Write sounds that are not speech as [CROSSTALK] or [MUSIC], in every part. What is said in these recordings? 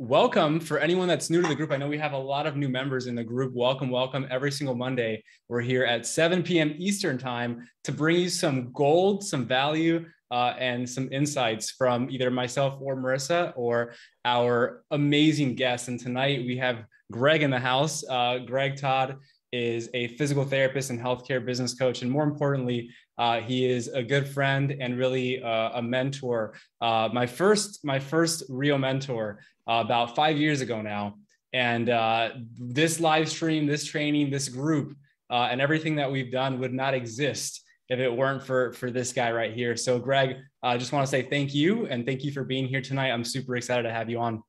welcome for anyone that's new to the group. I know we have a lot of new members in the group. Welcome, welcome. Every single Monday, we're here at 7 p.m. Eastern Time to bring you some gold, some value, uh, and some insights from either myself or Marissa or our amazing guests. And tonight we have Greg in the house. Uh, Greg Todd is a physical therapist and healthcare business coach. And more importantly, uh, he is a good friend and really uh, a mentor. Uh, my first, my first real mentor uh, about five years ago now. And uh, this live stream, this training, this group, uh, and everything that we've done would not exist if it weren't for for this guy right here. So, Greg, I just want to say thank you and thank you for being here tonight. I'm super excited to have you on.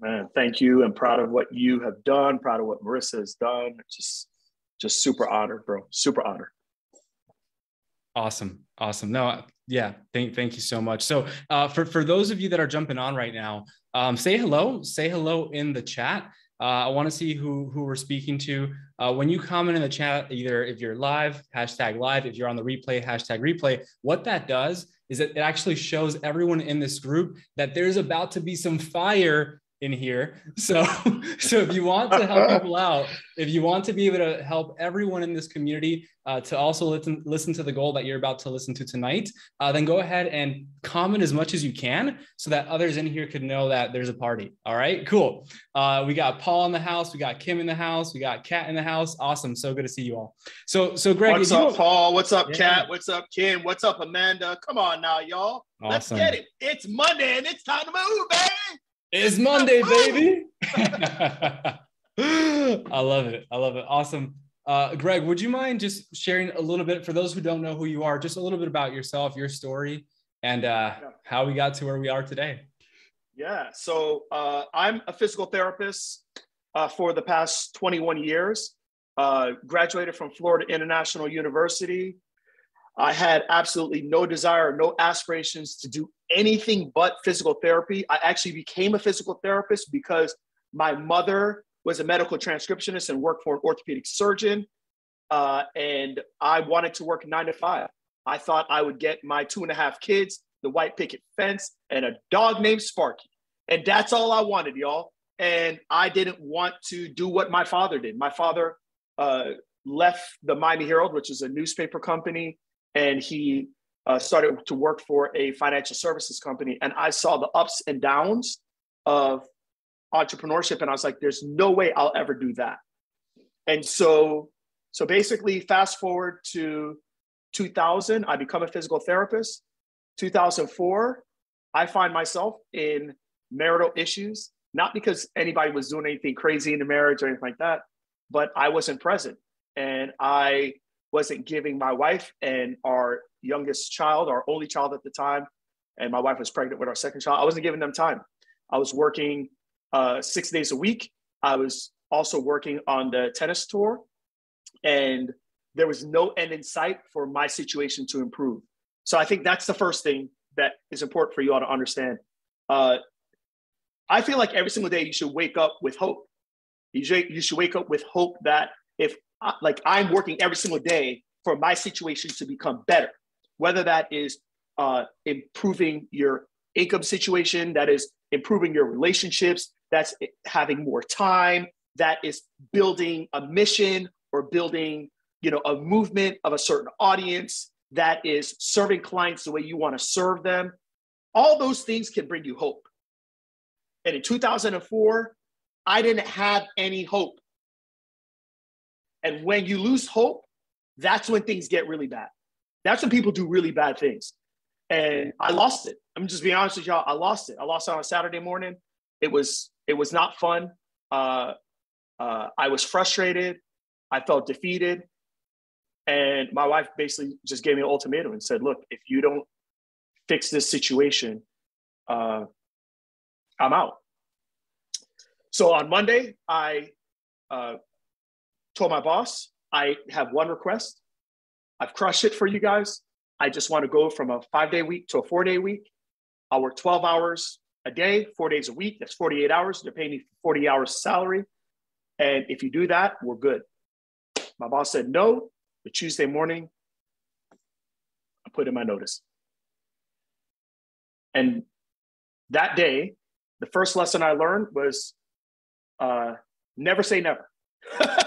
Man, thank you. I'm proud of what you have done. Proud of what Marissa has done. Just just super honored, bro. Super honored. Awesome. Awesome. No, yeah. Thank, thank you so much. So, uh, for, for those of you that are jumping on right now, um, say hello, say hello in the chat. Uh, I want to see who, who we're speaking to. Uh, when you comment in the chat, either if you're live, hashtag live, if you're on the replay, hashtag replay, what that does is that it actually shows everyone in this group that there's about to be some fire in here. [LAUGHS] So, so if you want to help people out, if you want to be able to help everyone in this community uh, to also listen, listen to the goal that you're about to listen to tonight, uh, then go ahead and comment as much as you can so that others in here could know that there's a party. All right, cool. Uh, we got Paul in the house, we got Kim in the house, we got Kat in the house. Awesome, so good to see you all. So, so Greg, what's up, Paul? What's up, Kat? What's up, Kim? What's up, Amanda? Come on now, y'all. Awesome. Let's get it. It's Monday and it's time to move, baby. It's Monday, baby. [LAUGHS] I love it. I love it. Awesome. Uh, Greg, would you mind just sharing a little bit for those who don't know who you are, just a little bit about yourself, your story, and uh, yeah. how we got to where we are today? Yeah. So uh, I'm a physical therapist uh, for the past 21 years. Uh, graduated from Florida International University. I had absolutely no desire, no aspirations to do anything but physical therapy. I actually became a physical therapist because my mother was a medical transcriptionist and worked for an orthopedic surgeon. Uh, and I wanted to work nine to five. I thought I would get my two and a half kids, the white picket fence, and a dog named Sparky. And that's all I wanted, y'all. And I didn't want to do what my father did. My father uh, left the Miami Herald, which is a newspaper company, and he uh, started to work for a financial services company. And I saw the ups and downs of entrepreneurship. And I was like, there's no way I'll ever do that. And so, so basically, fast forward to 2000, I become a physical therapist. 2004, I find myself in marital issues, not because anybody was doing anything crazy in the marriage or anything like that, but I wasn't present. And I wasn't giving my wife and our youngest child, our only child at the time, and my wife was pregnant with our second child. I wasn't giving them time. I was working uh, six days a week. I was also working on the tennis tour, and there was no end in sight for my situation to improve. So I think that's the first thing that is important for you all to understand. Uh, I feel like every single day you should wake up with hope. You should, you should wake up with hope that if like I'm working every single day for my situation to become better, whether that is uh, improving your income situation, that is improving your relationships, that's having more time, that is building a mission or building, you know, a movement of a certain audience, that is serving clients the way you want to serve them. All those things can bring you hope. And in 2004, I didn't have any hope. And when you lose hope, that's when things get really bad. That's when people do really bad things. And I lost it. I'm just being honest with y'all. I lost it. I lost it on a Saturday morning. It was it was not fun. Uh, uh, I was frustrated. I felt defeated. And my wife basically just gave me an ultimatum and said, "Look, if you don't fix this situation, uh, I'm out." So on Monday, I uh, told my boss, I have one request. I've crushed it for you guys. I just want to go from a five day week to a four day week. I'll work 12 hours a day, four days a week. That's 48 hours. They're paying me 40 hours salary. And if you do that, we're good. My boss said no. The Tuesday morning, I put in my notice. And that day, the first lesson I learned was uh, never say never. [LAUGHS]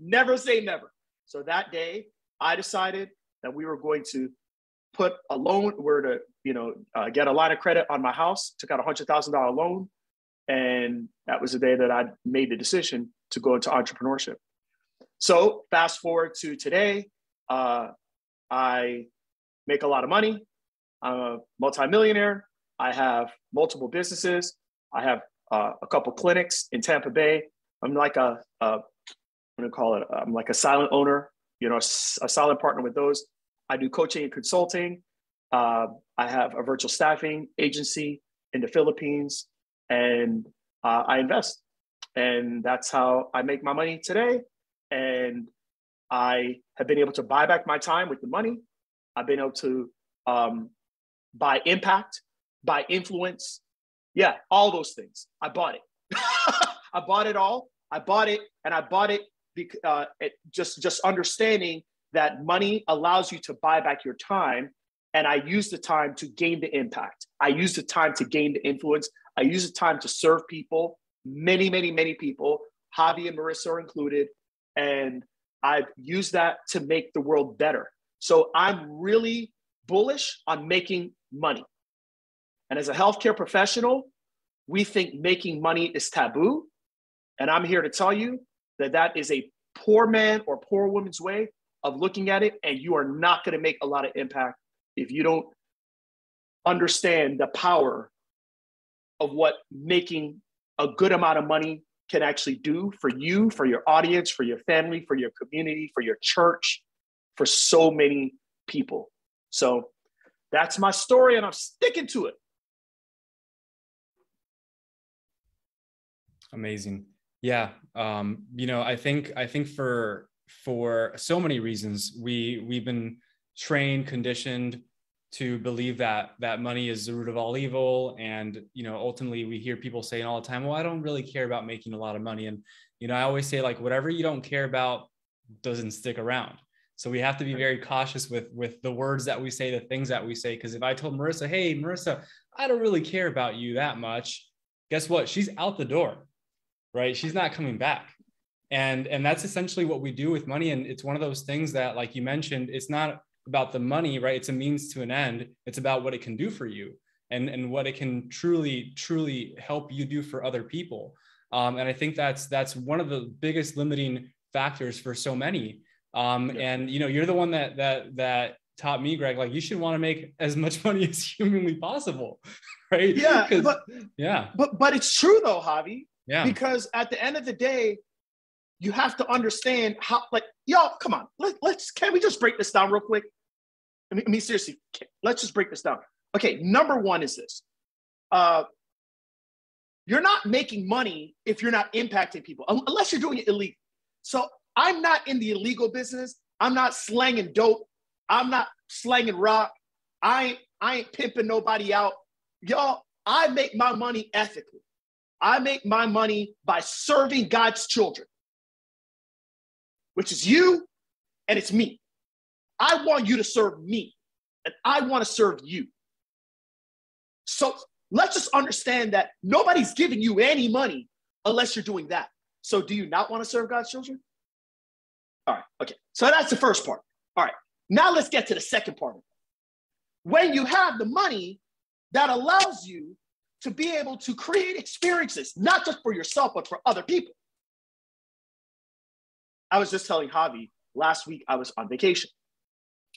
never say never. So that day, I decided that we were going to put a loan, we're to, you know, uh, get a line of credit on my house, took out a hundred thousand dollar loan. And that was the day that I made the decision to go into entrepreneurship. So fast forward to today, uh, I make a lot of money. I'm a multimillionaire. I have multiple businesses. I have uh, a couple clinics in Tampa Bay. I'm like a, a I'm gonna call it. I'm like a silent owner. You know, a, a silent partner with those. I do coaching and consulting. Uh, I have a virtual staffing agency in the Philippines, and uh, I invest, and that's how I make my money today. And I have been able to buy back my time with the money. I've been able to um, buy impact, buy influence. Yeah, all those things. I bought it. [LAUGHS] I bought it all. I bought it, and I bought it uh, just just understanding that money allows you to buy back your time. And I use the time to gain the impact. I use the time to gain the influence. I use the time to serve people, many, many, many people. Javi and Marissa are included. And I've used that to make the world better. So I'm really bullish on making money. And as a healthcare professional, we think making money is taboo. And I'm here to tell you that that is a poor man or poor woman's way of looking at it. And you are not going to make a lot of impact if you don't understand the power of what making a good amount of money can actually do for you, for your audience, for your family, for your community, for your church, for so many people. So that's my story, and I'm sticking to it. Amazing. Yeah. Um, you know, I think I think for for so many reasons we we've been trained, conditioned to believe that that money is the root of all evil. And you know ultimately we hear people saying all the time well i don't really care about making a lot of money. And you know i always say like whatever you don't care about doesn't stick around. So we have to be very cautious with with the words that we say the things that we say. Because if i told marissa hey marissa i don't really care about you that much guess what? She's out the door right she's not coming back and and that's essentially what we do with money and it's one of those things that like you mentioned it's not about the money, right? It's a means to an end. It's about what it can do for you and, and what it can truly, truly help you do for other people. Um, and I think that's that's one of the biggest limiting factors for so many. Um, yeah. And you know, you're the one that that that taught me, Greg. Like you should want to make as much [LAUGHS] money as humanly possible, [LAUGHS] right? Yeah, but yeah, but but it's true though, Javi. Yeah. Because at the end of the day, you have to understand how. Like, y'all, come on, let, let's. Can we just break this down real quick? I mean, I mean, seriously, let's just break this down. Okay, number one is this. Uh, you're not making money if you're not impacting people, unless you're doing it illegal. So I'm not in the illegal business. I'm not slanging dope. I'm not slanging rock. I ain't, I ain't pimping nobody out. Y'all, I make my money ethically. I make my money by serving God's children, which is you and it's me. I want you to serve me, and I want to serve you. So let's just understand that nobody's giving you any money unless you're doing that. So do you not want to serve God's children? All right, okay. So that's the first part. All right, now let's get to the second part. When you have the money that allows you to be able to create experiences, not just for yourself, but for other people. I was just telling Javi last week I was on vacation.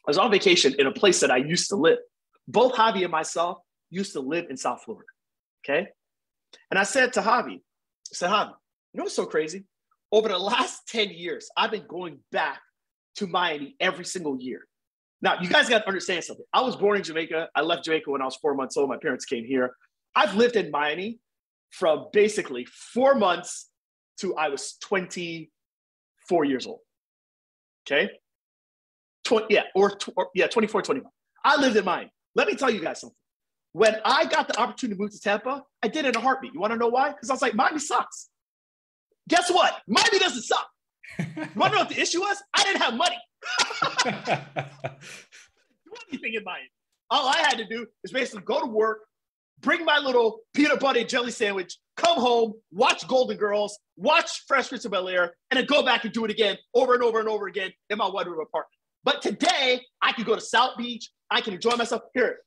I was on vacation in a place that I used to live. Both Javi and myself used to live in South Florida. Okay. And I said to Javi, I said, Javi, you know what's so crazy? Over the last [LAUGHS] 10 years, I've been going back to Miami every single year. Now, you guys got to understand something. I was born in Jamaica. I left Jamaica when I was four months old. My parents came here. I've lived in Miami from basically four months to I was 24 years old. Okay. 20, yeah, or, or yeah, 24, 25. I lived in Miami. Let me tell you guys something. When I got the opportunity to move to Tampa, I did it in a heartbeat. You want to know why? Because I was like, Miami sucks. Guess what? Miami doesn't suck. you want to know what the issue was? I didn't have money. do [LAUGHS] anything in Miami. All I had to do is basically go to work, bring my little peanut butter and jelly sandwich, come home, watch Golden Girls, watch Fresh Prince of Bel Air, and then go back and do it again over and over and over again in my one room apartment. But today, I can go to South Beach. I can enjoy myself. Here,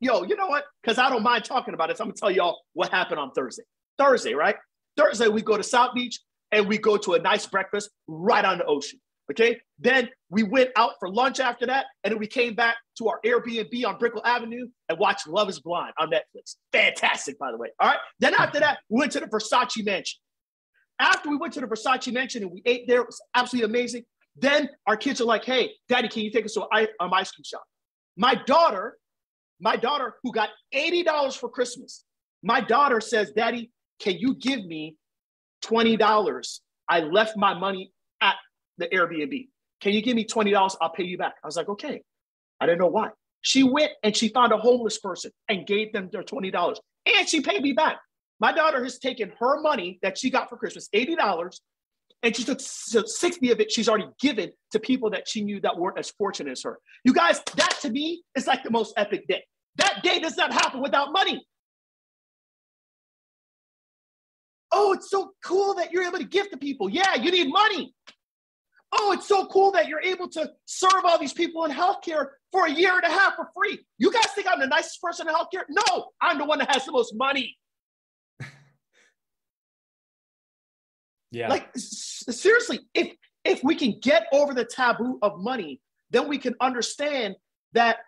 yo, you know what? Because I don't mind talking about it. So I'm gonna tell y'all what happened on Thursday. Thursday, right? Thursday, we go to South Beach and we go to a nice breakfast right on the ocean. Okay. Then we went out for lunch after that, and then we came back to our Airbnb on Brickell Avenue and watched Love is Blind on Netflix. Fantastic, by the way. All right. Then after that, we went to the Versace Mansion. After we went to the Versace Mansion and we ate there, it was absolutely amazing. Then our kids are like, hey, daddy, can you take us to an um, ice cream shop? My daughter, my daughter who got $80 for Christmas, my daughter says, daddy, can you give me $20? I left my money the Airbnb. Can you give me $20? I'll pay you back. I was like, okay. I didn't know why. She went and she found a homeless person and gave them their $20 and she paid me back. My daughter has taken her money that she got for Christmas, $80, and she took 60 of it she's already given to people that she knew that weren't as fortunate as her. You guys, that to me is like the most epic day. That day does not happen without money. Oh, it's so cool that you're able to give to people. Yeah, you need money. Oh, it's so cool that you're able to serve all these people in healthcare for a year and a half for free. You guys think I'm the nicest person in healthcare? No, I'm the one that has the most money. [LAUGHS] yeah. Like seriously, if if we can get over the taboo of money, then we can understand that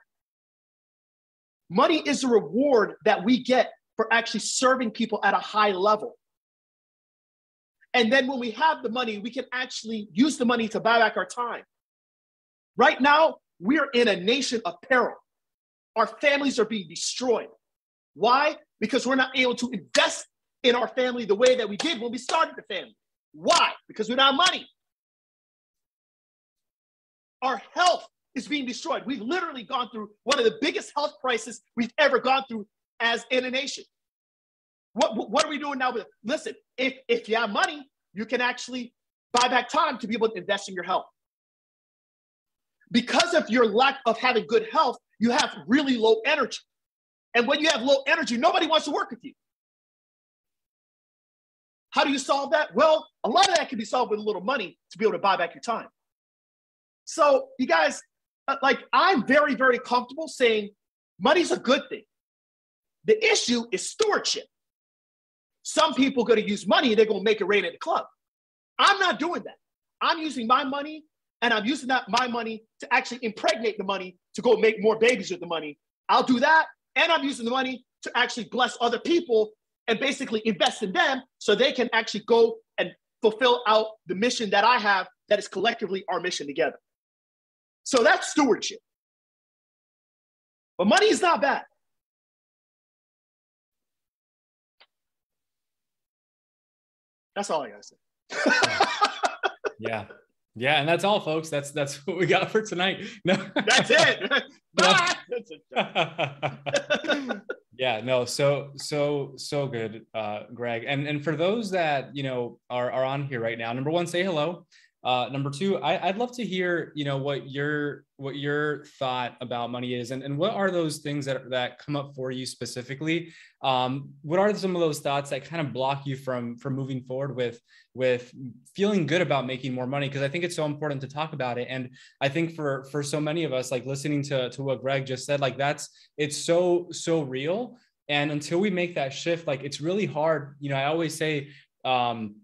money is a reward that we get for actually serving people at a high level. And then when we have the money, we can actually use the money to buy back our time. Right now, we're in a nation of peril. Our families are being destroyed. Why? Because we're not able to invest in our family the way that we did when we started the family. Why? Because we don't have money. Our health is being destroyed. We've literally gone through one of the biggest health crises we've ever gone through as in a nation. What, what are we doing now? With, listen, if, if you have money, you can actually buy back time to be able to invest in your health. Because of your lack of having good health, you have really low energy. And when you have low energy, nobody wants to work with you. How do you solve that? Well, a lot of that can be solved with a little money to be able to buy back your time. So, you guys, uh, like, I'm very, very comfortable saying money's a good thing. The issue is stewardship. Some people going to use money they're going to make it rain at the club. I'm not doing that. I'm using my money and I'm using that my money to actually impregnate the money to go make more babies with the money. I'll do that. And I'm using the money to actually bless other people and basically invest in them so they can actually go and fulfill out the mission that I have that is collectively our mission together. So that's stewardship. But money is not bad. That's all I gotta say. [LAUGHS] yeah. Yeah, and that's all, folks. That's that's what we got for tonight. [LAUGHS] No, that's it. [LAUGHS] Bye. yeah, no, so so so good, uh, Greg. And and for those that you know are are on here right now, number one, say hello. Uh, number two, I, would love to hear, you know, what your what your thought about money is, and, and what are those things that that come up for you specifically. Um, what are some of those thoughts that kind of block you from from moving forward with with feeling good about making more money? Because I think it's so important to talk about it, and I think for for so many of us, like listening to to what Greg just said, like that's it's so so real. And until we make that shift, like it's really hard. You know, I always say. Um,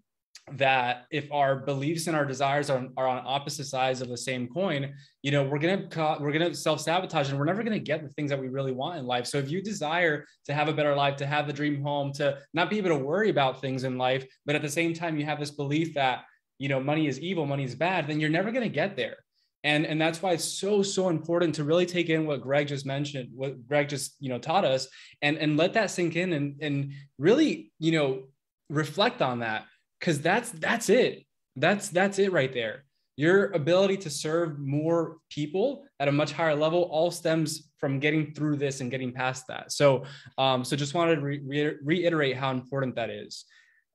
that if our beliefs and our desires are, are on opposite sides of the same coin you know we're gonna we're gonna self-sabotage and we're never gonna get the things that we really want in life. So if you desire to have a better life to have the dream home to not be able to worry about things in life but at the same time you have this belief that you know money is evil money is bad then you're never gonna get there. And and that's why it's so so important to really take in what greg just mentioned what greg just you know taught us and and let that sink in and and really you know reflect on that because that's that's it. That's that's it right there. Your ability to serve more people at a much higher level all stems from getting through this and getting past that. So um so just wanted to re- re- reiterate how important that is.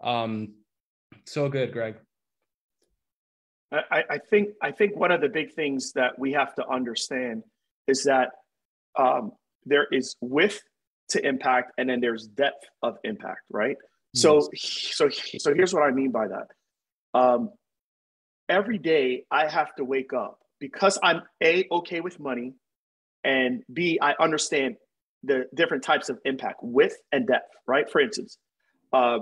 Um so good greg. I, I think i think one of the big things that we have to understand is that um, there is width to impact, and then there's depth of impact, right? So, so, so here's what I mean by that. Um, every day I have to wake up because I'm a okay with money, and b I understand the different types of impact, width and depth, right? For instance, uh,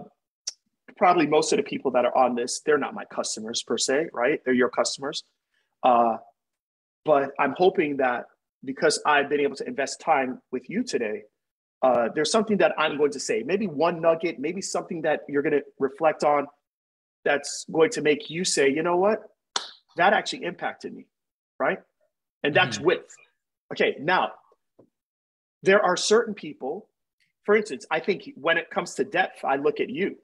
probably most of the people that are on this, they're not my customers per se, right? They're your customers. Uh, but I'm hoping that because I've been able to invest time with you today, uh, there's something that I'm going to say, maybe one nugget, maybe something that you're going to reflect on that's going to make you say, you know what, that actually impacted me, right? And that's mm-hmm. width. Okay, now there are certain people, for instance, I think when it comes to depth, I look at you,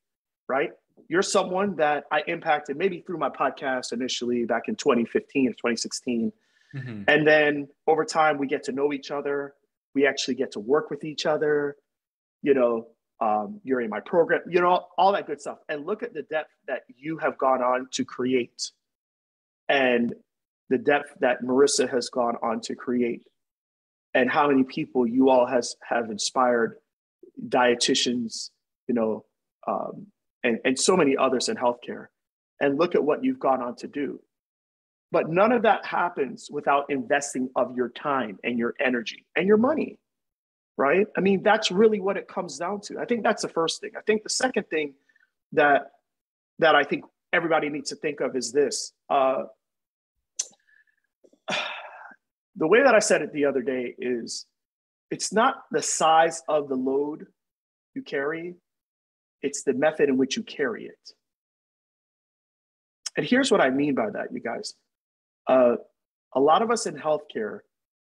right? You're someone that I impacted maybe through my podcast initially back in 2015 or 2016. Mm-hmm. And then over time, we get to know each other. We actually get to work with each other. You know, um, you're in my program, you know, all that good stuff. And look at the depth that you have gone on to create and the depth that Marissa has gone on to create and how many people you all has have inspired dietitians, you know, um, and, and so many others in healthcare. And look at what you've gone on to do. But none of that happens without investing of your time and your energy and your money, right? I mean, that's really what it comes down to. I think that's the first thing. I think the second thing that that I think everybody needs to think of is this. Uh, [SIGHS] the way that I said it the other day is it's not the size of the load you carry, it's the method in which you carry it. And here's what I mean by that, you guys. Uh, a lot of us in healthcare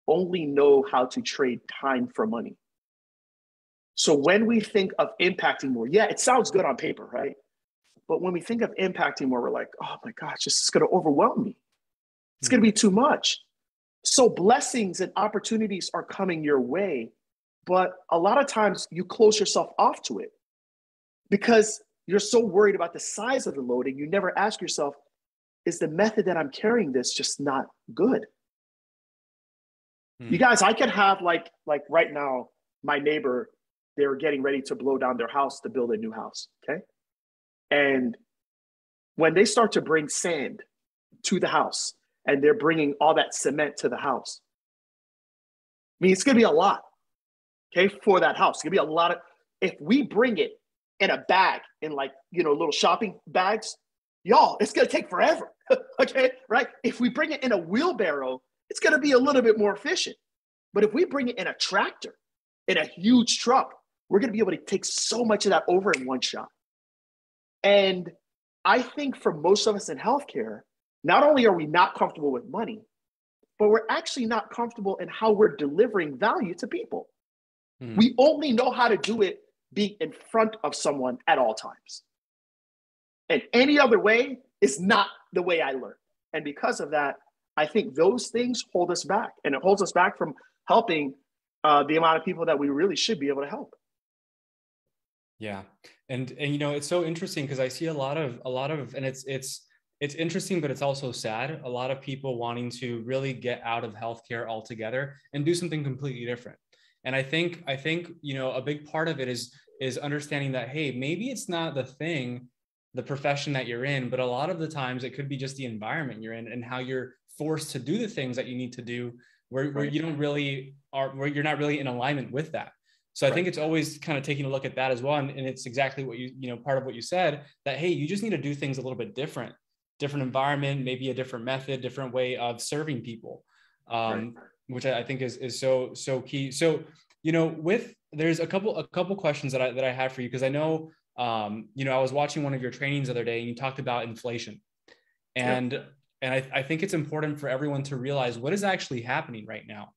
only know how to trade time for money. So when we think of impacting more, yeah, it sounds good on paper, right? But when we think of impacting more, we're like, oh my gosh, this is going to overwhelm me. It's going to be too much. So blessings and opportunities are coming your way, but a lot of times you close yourself off to it because you're so worried about the size of the loading, you never ask yourself, is the method that I'm carrying this just not good? Hmm. You guys, I could have like like right now, my neighbor, they're getting ready to blow down their house to build a new house. Okay. And when they start to bring sand to the house, and they're bringing all that cement to the house. I mean, it's going to be a lot, okay, for that house. It's going to be a lot of, if we bring it in a bag, in like, you know, little shopping bags, y'all, it's going to take forever, [LAUGHS] okay, right? If we bring it in a wheelbarrow, it's going to be a little bit more efficient. But if we bring it in a tractor, in a huge truck, we're going to be able to take so much of that over in one shot. And I think for most of us in healthcare, not only are we not comfortable with money, but we're actually not comfortable in how we're delivering value to people. Hmm. We only know how to do it being in front of someone at all times. And any other way is not the way I learn. And because of that, I think those things hold us back and it holds us back from helping uh, the amount of people that we really should be able to help. Yeah. And, and, you know, it's so interesting because I see a lot of, a lot of, and it's, it's, it's interesting, but it's also sad. A lot of people wanting to really get out of healthcare altogether and do something completely different. And I think, I think, you know, a big part of it is is understanding that hey, maybe it's not the thing, the profession that you're in, but a lot of the times it could be just the environment you're in and how you're forced to do the things that you need to do where, where you don't really are where you're not really in alignment with that. So I right. think it's always kind of taking a look at that as well. And, and it's exactly what you, you know, part of what you said that, hey, you just need to do things a little bit different different environment, maybe a different method, different way of serving people, um, right. which I think is is so so key. So you know, with there's a couple a couple questions that I that I have for you because I know um, you know I was watching one of your trainings the other day and you talked about inflation, and yeah. and I, I think it's important for everyone to realize what is actually happening right now.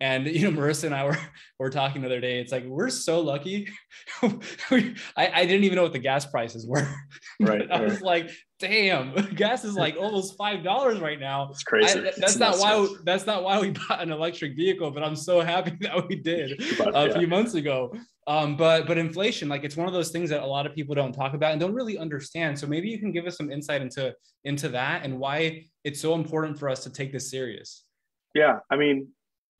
And you know, [LAUGHS] Marissa and I were were talking the other day. It's like we're so lucky. [LAUGHS] I, I didn't even know what the gas prices were. [LAUGHS] Right. I was like, damn, gas is like almost five dollars right now. It's crazy. I, that's not why. We, that's not why we bought an electric vehicle. But I'm so happy that we did but, a yeah. few months ago. Um, but but inflation, like it's one of those things that a lot of people don't talk about and don't really understand. So maybe you can give us some insight into into that and why it's so important for us to take this serious. Yeah, I mean,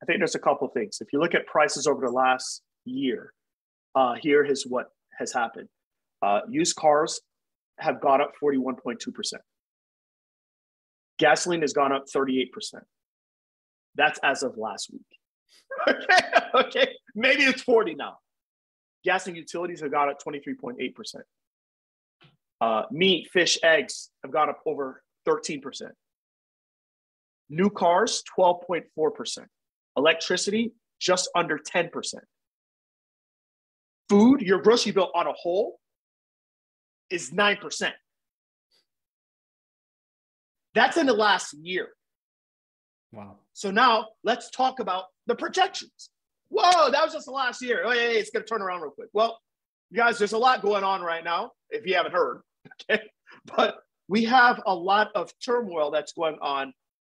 I think there's a couple things. If you look at prices over the last year, uh, here is what has happened. Uh, used cars have gone up 41.2%. Gasoline has gone up 38%. That's as of last week. [LAUGHS] okay, okay. Maybe it's 40 now. Gas and utilities have gone up 23.8%. Uh, meat, fish, eggs have gone up over 13%. New cars, 12.4%. Electricity, just under 10%. Food, your grocery bill on a whole, is 9%. That's in the last year. Wow. So now let's talk about the projections. Whoa, that was just the last year. Oh, yeah, it's going to turn around real quick. Well, you guys, there's a lot going on right now, if you haven't heard. [LAUGHS] Okay. But we have a lot of turmoil that's going on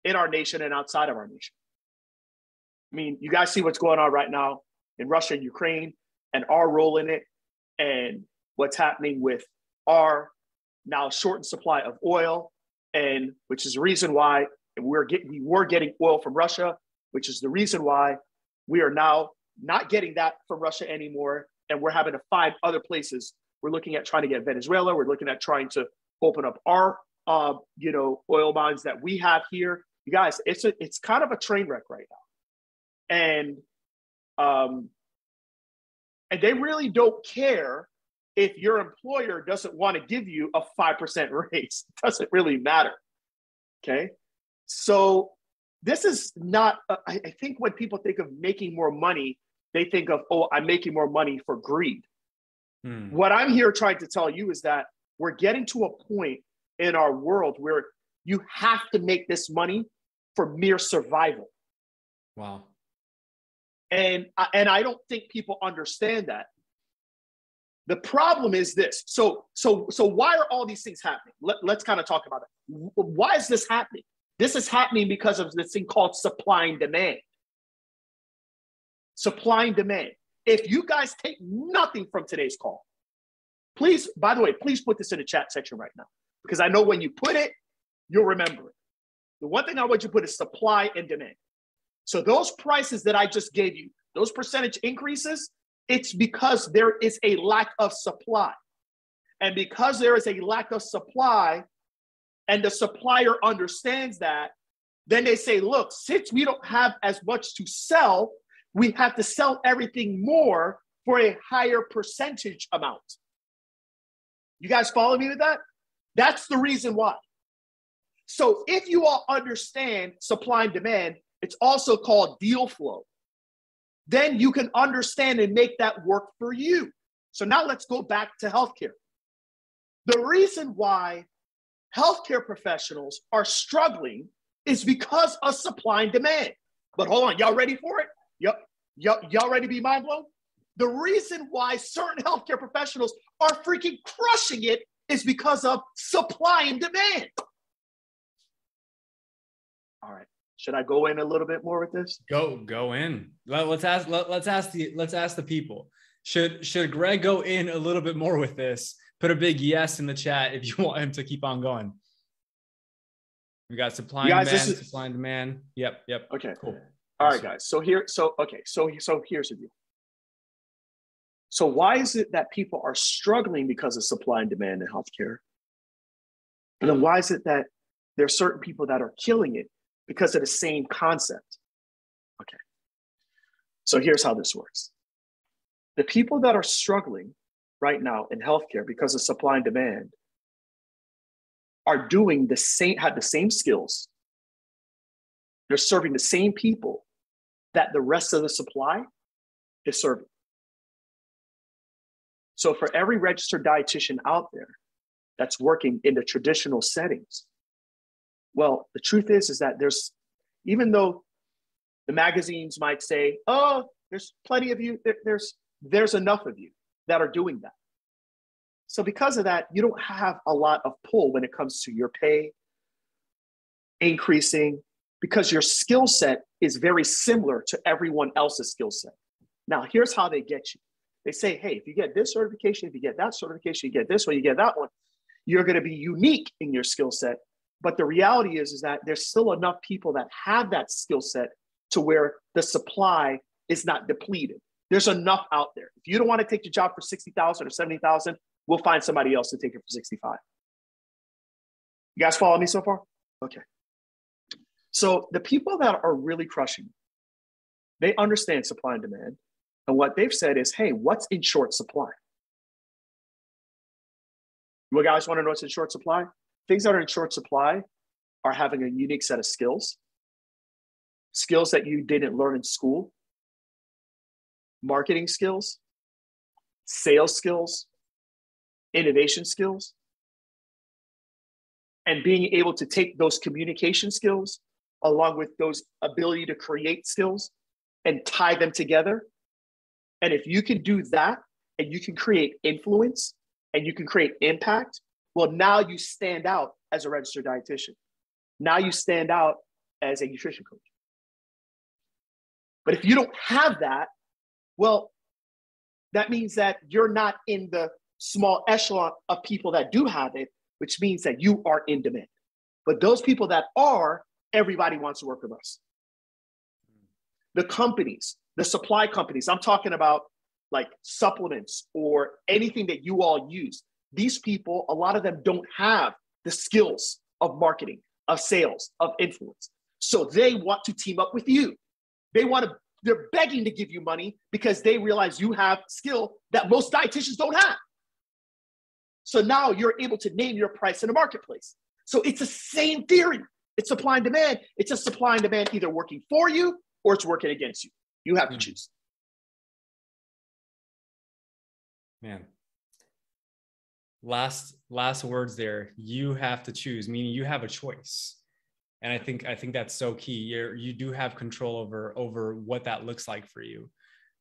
in our nation and outside of our nation. I mean, you guys see what's going on right now in Russia and Ukraine and our role in it, and what's happening with our now shortened supply of oil, and which is the reason why we're getting we were getting oil from Russia, which is the reason why we are now not getting that from Russia anymore, and we're having to find other places. We're looking at trying to get Venezuela. We're looking at trying to open up our, uh, you know, oil mines that we have here. You guys, it's a, it's kind of a train wreck right now, and um, and they really don't care if your employer doesn't want to give you a 5% raise. [LAUGHS] It doesn't really matter. Okay. So this is not, uh, I, I think when people think of making more money, they think of, oh, I'm making more money for greed. Hmm. What I'm here trying to tell you is that we're getting to a point in our world where you have to make this money for mere survival. Wow. And and I don't think people understand that. The problem is this. So so so why are all these things happening? Let, let's kind of talk about it. Why is this happening? This is happening because of this thing called supply and demand. Supply and demand. If you guys take nothing from today's call, please, by the way, please put this in the chat section right now because I know when you put it, you'll remember it. The one thing I want you to put is supply and demand. So those prices that I just gave you, those percentage increases, it's because there is a lack of supply. And because there is a lack of supply, and the supplier understands that, then they say, look, since we don't have as much to sell, we have to sell everything more for a higher percentage amount. You guys follow me with that? That's the reason why. So if you all understand supply and demand, it's also called deal flow. Then you can understand and make that work for you. So now let's go back to healthcare. The reason why healthcare professionals are struggling is because of supply and demand. But hold on, y'all ready for it? Y'all, y'all, y'all ready to be mind blown? The reason why certain healthcare professionals are freaking crushing it is because of supply and demand. All right. Should I go in a little bit more with this? Go go in. Let, us ask let, us ask the let's ask the people. Should should Greg go in a little bit more with this? Put a big yes in the chat if you [LAUGHS] want him to keep on going. We got supply guys, and demand, is... supply and demand. Yep, yep. Okay, cool. All right, guys. So here, so okay, so so here's the deal. So why is it that people are struggling because of supply and demand in healthcare? And then why is it that there are certain people that are killing it because of the same concept? Okay. So here's how this works. The people that are struggling right now in healthcare because of supply and demand are doing the same, had the same skills. They're serving the same people that the rest of the supply is serving. So for every registered dietitian out there that's working in the traditional settings, well, the truth is, is that there's, even though the magazines might say, oh, there's plenty of you, there's, there's enough of you that are doing that. So because of that, you don't have a lot of pull when it comes to your pay increasing because your skill set is very similar to everyone else's skill set. Now, here's how they get you. They say, hey, if you get this certification, if you get that certification, you get this one, you get that one, you're going to be unique in your skill set. But the reality is, is that there's still enough people that have that skill set to where the supply is not depleted There's enough out there. If you don't want to take the job for 60,000 or 70,000, we'll find somebody else to take it for 65. You guys follow me so far? Okay. So the people that are really crushing, they understand supply and demand. And what they've said is, hey, what's in short supply? You guys want to know what's in short supply? Things that are in short supply are having a unique set of skills, skills that you didn't learn in school, marketing skills, sales skills, innovation skills, and being able to take those communication skills along with those ability to create skills and tie them together. And if you can do that and you can create influence and you can create impact, well, now you stand out as a registered dietitian. Now you stand out as a nutrition coach. But if you don't have that, well, that means that you're not in the small echelon of people that do have it, which means that you are in demand. But those people that are, everybody wants to work with us. The companies, the supply companies, I'm talking about like supplements or anything that you all use. These people, a lot of them don't have the skills of marketing, of sales, of influence. So they want to team up with you. They want to, they're begging to give you money because they realize you have skill that most dietitians don't have. So now you're able to name your price in the marketplace. So it's the same theory. It's supply and demand. It's a supply and demand either working for you or it's working against you. You have to hmm. choose. Man. Last last words there. You have to choose, meaning you have a choice. And I think I think that's so key. You you do have control over over what that looks like for you.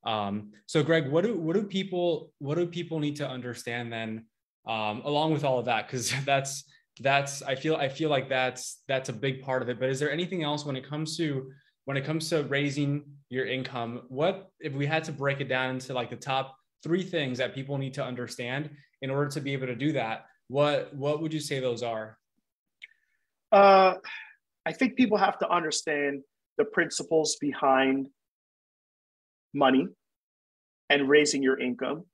Um, so Greg, what do what do people what do people need to understand then um, along with all of that because [LAUGHS] that's that's i feel i feel like that's that's a big part of it but is there anything else when it comes to when it comes to raising your income what if we had to break it down into like the top three things that people need to understand in order to be able to do that what what would you say those are uh, i think people have to understand the principles behind money and raising your income.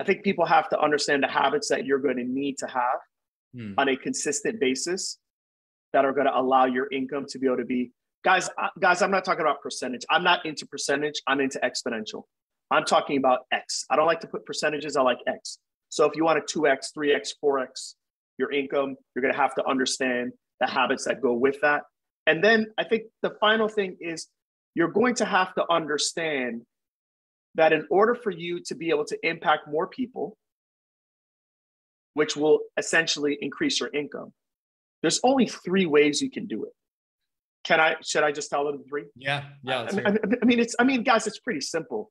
I think people have to understand the habits that you're going to need to have hmm. on a consistent basis that are going to allow your income to be able to be guys guys i'm not talking about percentage. I'm not into percentage. I'm into exponential. I'm talking about x. I don't like to put percentages. I like x. So if you want a 2x 3x 4x your income you're going to have to understand the habits that go with that and then i think the final thing is you're going to have to understand that in order for you to be able to impact more people, which will essentially increase your income, there's only three ways you can do it. Can I? Should I just tell them the three? Yeah, yeah. I, I, I, mean, it's. I mean, guys, it's pretty simple,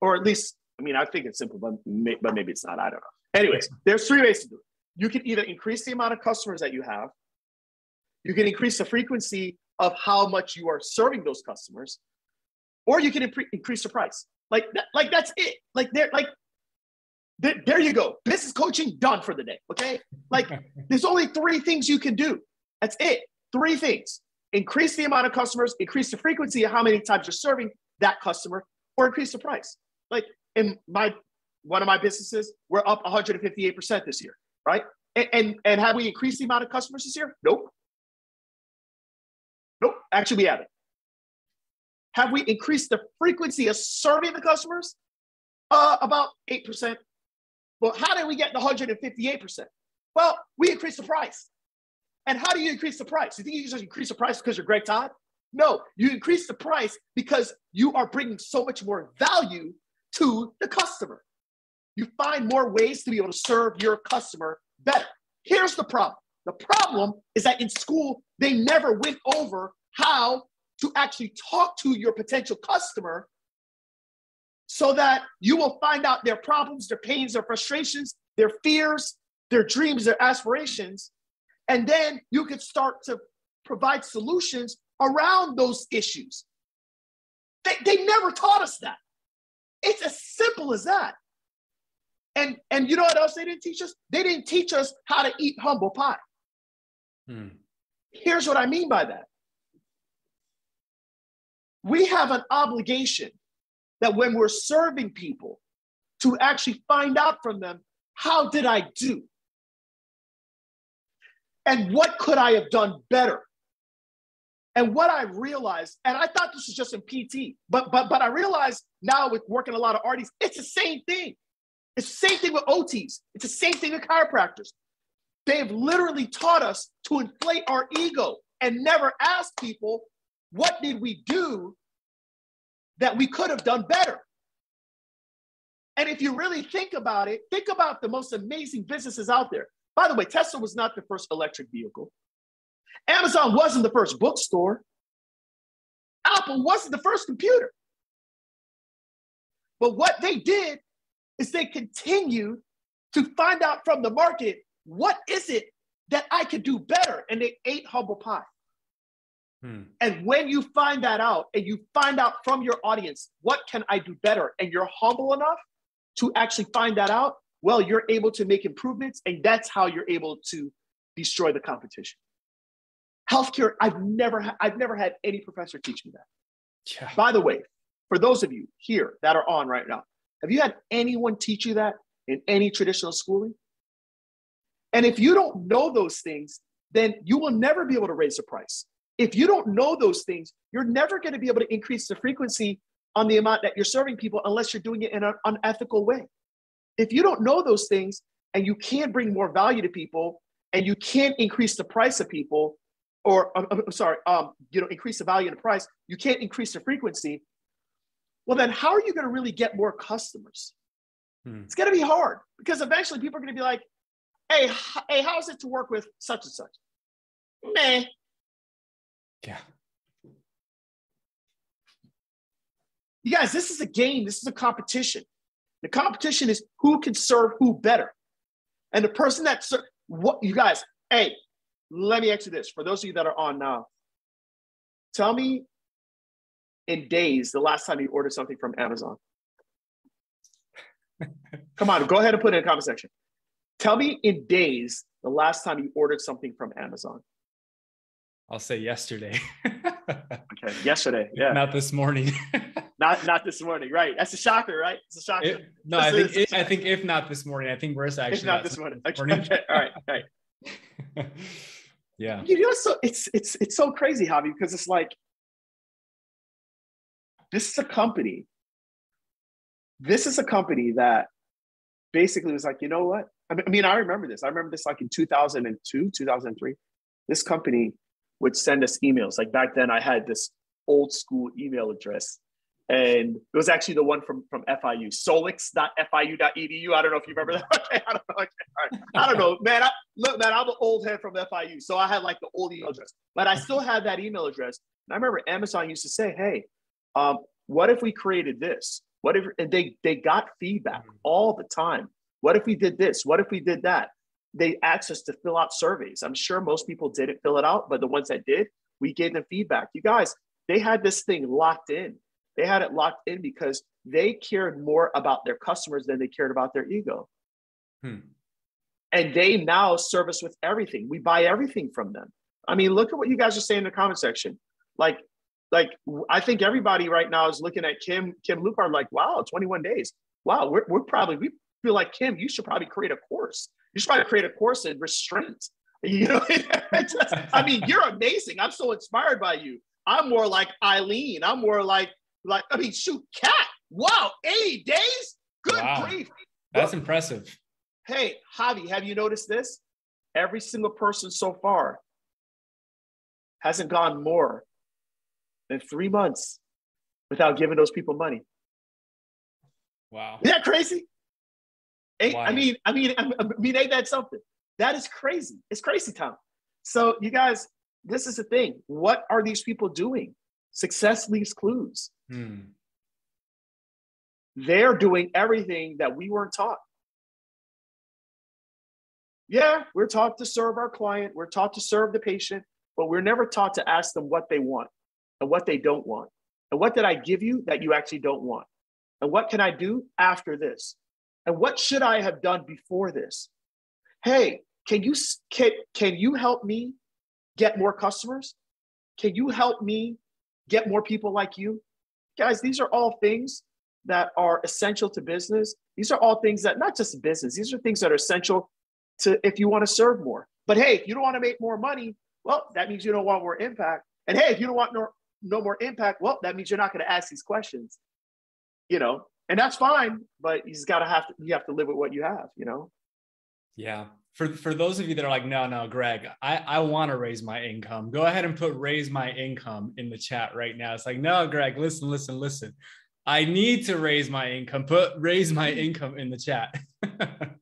or at least, I mean, I think it's simple, but may, but maybe it's not. I don't know. Anyways, there's three ways to do it. You can either increase the amount of customers that you have. You can increase the frequency of how much you are serving those customers, or you can increase the price. Like, that, like that's it. Like there, like there, there you go. Business coaching done for the day. Okay. Like [LAUGHS] there's only three things you can do. That's it. Three things. Increase the amount of customers, increase the frequency of how many times you're serving that customer, or increase the price. Like in my one of my businesses, we're up 158% this year, right? And, and, and have we increased the amount of customers this year? Nope. Nope. Actually, we haven't. Have we increased the frequency of serving the customers? Uh, about 8%. Well, how did we get the 158%? Well, we increased the price. And how do you increase the price? You think you just increase the price because you're Greg Todd? No, you increase the price because you are bringing so much more value to the customer. You find more ways to be able to serve your customer better. Here's the problem the problem is that in school, they never went over how to actually talk to your potential customer so that you will find out their problems, their pains, their frustrations, their fears, their dreams, their aspirations. And then you could start to provide solutions around those issues. They, they never taught us that. It's as simple as that. And, and you know what else they didn't teach us? They didn't teach us how to eat humble pie. Hmm. Here's what I mean by that we have an obligation that when we're serving people, to actually find out from them, how did I do? And what could I have done better? And what I realized, and I thought this was just in PT, but but but I realized now with working a lot of RDs, it's the same thing. It's the same thing with OTs. It's the same thing with chiropractors. They've literally taught us to inflate our ego and never ask people, what did we do that we could have done better? And if you really think about it, think about the most amazing businesses out there. By the way, Tesla was not the first electric vehicle. Amazon wasn't the first bookstore. Apple wasn't the first computer. But what they did is they continued to find out from the market what is it that I could do better? And they ate humble pie. Hmm. And when you find that out and you find out from your audience, what can I do better? And you're humble enough to actually find that out, well, you're able to make improvements. And that's how you're able to destroy the competition. Healthcare, I've never, ha- I've never had any professor teach me that. Yeah. By the way, for those of you here that are on right now, have you had anyone teach you that in any traditional schooling? And if you don't know those things, then you will never be able to raise the price. If you don't know those things, you're never going to be able to increase the frequency on the amount that you're serving people unless you're doing it in an unethical way. If you don't know those things and you can't bring more value to people and you can't increase the price of people, or I'm, I'm sorry, um, you know, increase the value and the price, you can't increase the frequency. Well, then how are you going to really get more customers? Hmm. It's going to be hard because eventually people are going to be like, hey, hey, how's it to work with such and such? Meh. Yeah. You guys, this is a game. This is a competition. The competition is who can serve who better. And the person that ser- what you guys, hey, let me ask you this. For those of you that are on now, tell me in days the last time you ordered something from Amazon. [LAUGHS] Come on, go ahead and put it in the comment section. Tell me in days the last time you ordered something from Amazon. I'll say yesterday. [LAUGHS] okay, yesterday. Yeah. Not this morning. [LAUGHS] not not this morning, right? That's a shocker, right? It's a shocker. It, no, I think it, I think if not this morning, I think Marissa actually. If not this morning. Okay. morning. okay. All right. All right. [LAUGHS] yeah. You know, so it's it's it's so crazy, Javi, because it's like this is a company. This is a company that basically was like, you know what? I mean, I remember this. I remember this like in 2002, 2003. This company would send us emails. Like back then, I had this old school email address. And it was actually the one from, from FIU, solix.fiu.edu. I don't know if you remember that. Okay, [LAUGHS] I don't know. Okay, all right. I don't know, man. I, look, man, I'm an old head from FIU. So I had like the old email address, but I still had that email address. And I remember Amazon used to say, hey, um, what if we created this? What if, and they, they got feedback all the time. What if we did this? What if we did that? They asked us to fill out surveys. I'm sure most people didn't fill it out, but the ones that did, we gave them feedback. You guys, they had this thing locked in. They had it locked in because they cared more about their customers than they cared about their ego. Hmm. And they now serve us with everything. We buy everything from them. I mean, look at what you guys are saying in the comment section. Like, like I think everybody right now is looking at Kim Kim Lupar like, wow, 21 days. Wow, we're, we're probably we feel like Kim, you should probably create a course. You should probably create a course in restraint. [LAUGHS] You know, I mean, you're amazing. I'm so inspired by you. I'm more like Eileen. I'm more like like I mean, shoot, cat. Wow, 80 days. Good wow. grief. That's Look, impressive. Hey, Javi, have you noticed this? Every single person so far hasn't gone more than three months without giving those people money. Wow. Isn't that crazy? Ain't, I mean, I mean, I mean, ain't that something? That is crazy. It's crazy town. So, you guys, this is the thing. What are these people doing? Success leaves clues. Hmm. They're doing everything that we weren't taught. Yeah, we're taught to serve our client, we're taught to serve the patient, but we're never taught to ask them what they want and what they don't want. And what did I give you that you actually don't want? And what can I do after this? And what should I have done before this? Hey, can you can, can you help me get more customers? Can you help me get more people like you? Guys, these are all things that are essential to business, these are all things that not just business, these are things that are essential to if you want to serve more. But hey, if you don't want to make more money, well, that means you don't want more impact. And hey, if you don't want no, no more impact, well, that means you're not going to ask these questions. You know, and that's fine, but you just gotta have to you have to live with what you have, you know. Yeah. For for those of you that are like, no, no, Greg, I, I want to raise my income. Go ahead and put raise my income in the chat right now. It's like, no, Greg, listen, listen, listen. I need to raise my income. Put raise my income in the chat. [LAUGHS]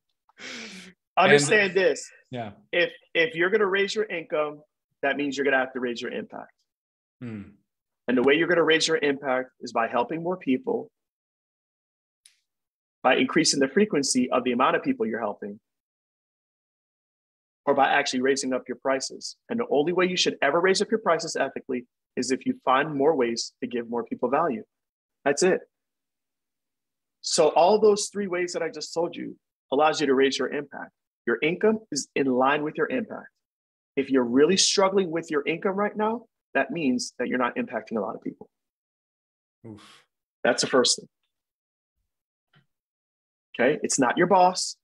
Understand and, this. Yeah. If if you're gonna raise your income, that means you're gonna have to raise your impact. Hmm. And the way you're gonna raise your impact is by helping more people, by increasing the frequency of the amount of people you're helping, or by actually raising up your prices. And the only way you should ever raise up your prices ethically is if you find more ways to give more people value. That's it. So all those three ways that I just told you allows you to raise your impact. Your income is in line with your impact. If you're really struggling with your income right now, that means that you're not impacting a lot of people. Oof. That's the first thing. Okay. It's not your boss.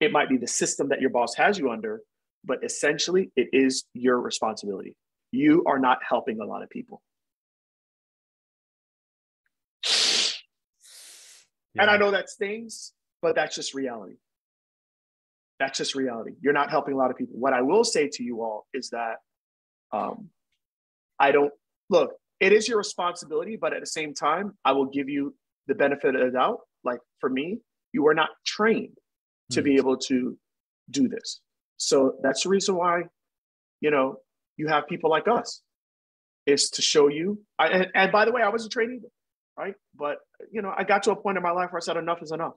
It might be the system that your boss has you under, but essentially it is your responsibility. You are not helping a lot of people. Yeah. And I know that stings, but that's just reality. That's just reality. You're not helping a lot of people. What I will say to you all is that um, I don't look, it is your responsibility, but at the same time, I will give you the benefit of the doubt. Like for me, you are not trained to be hmm. able to do this. So that's the reason why, you know, you have people like us is to show you. I, and, and by the way, I wasn't trained either, right? But you know, I got to a point in my life where I said, enough is enough.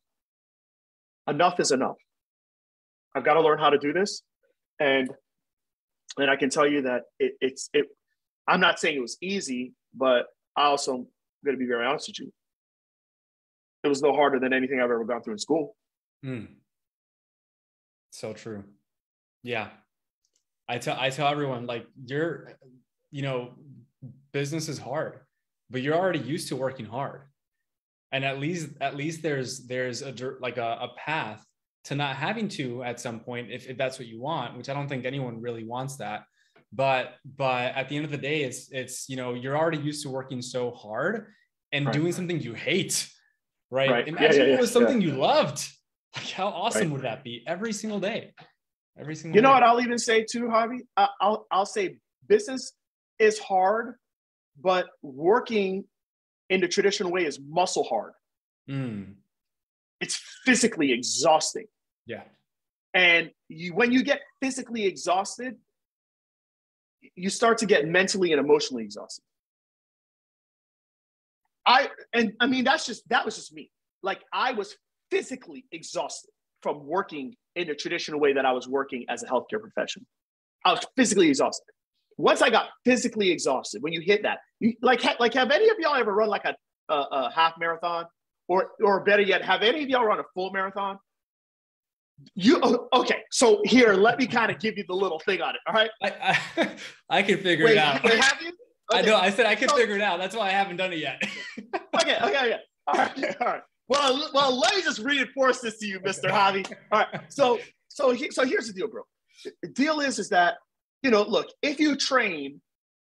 Enough is enough. I've got to learn how to do this, and and I can tell you that it, it's it. I'm not saying it was easy, but I also am going to be very honest with you it was no harder than anything I've ever gone through in school. Mm. So true. Yeah. I tell I tell everyone like you're, you know, business is hard, but you're already used to working hard. And at least at least there's there's a like a, a path to not having to at some point if, if that's what you want, which I don't think anyone really wants that. But but at the end of the day, it's it's you know, you're already used to working so hard and right. doing something you hate right? right. Imagine yeah, yeah, it was something you loved. [LAUGHS] Like how awesome right. would that be every single day? Every single You know day. what I'll even say too, Javi? I'll I'll say business is hard, but working in the traditional way is muscle hard. Mm. It's physically exhausting. Yeah. And you, when you get physically exhausted, you start to get mentally and emotionally exhausted. I and I mean that's just that was just me. Like I was physically exhausted from working in the traditional way that I was working as a healthcare professional. I was physically exhausted. Once I got physically exhausted, when you hit that, you, like like have any of y'all ever run like a, a, a half marathon, or or better yet, have any of y'all run a full marathon? You oh, okay? So here, let me kind of give you the little thing on it. All right, I I, [LAUGHS] I can figure Wait, it out. Have you? Okay. I know. I said I could so, figure it out. That's why I haven't done it yet. [LAUGHS] okay, okay, okay. All right, all right. Well, well, let me just reinforce this to you, Mr. Javi. All right. So, so, he, so here's the deal, bro. The deal is, is that you know, look, if you train,